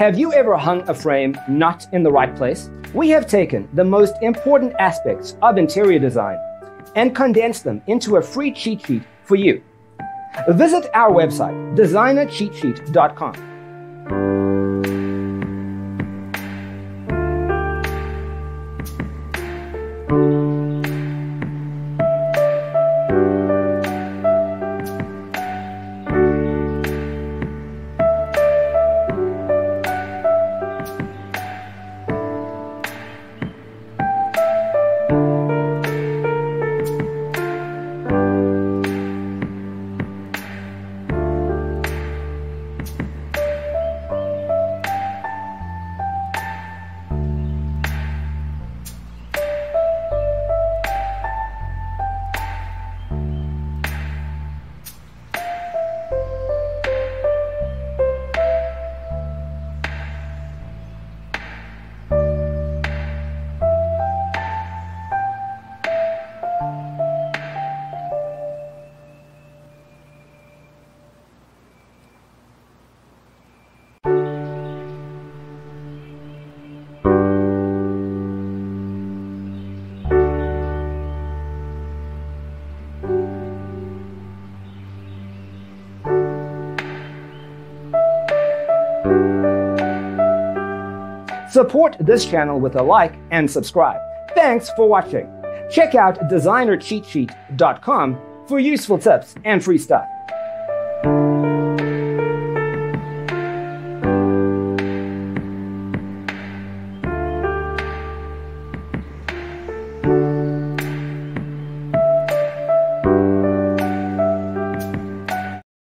Have you ever hung a frame not in the right place? We have taken the most important aspects of interior design and condensed them into a free cheat sheet for you. Visit our website, designercheatsheet.com. Support this channel with a like and subscribe. Thanks for watching. Check out designercheatsheet.com for useful tips and free stuff.